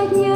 сегодня.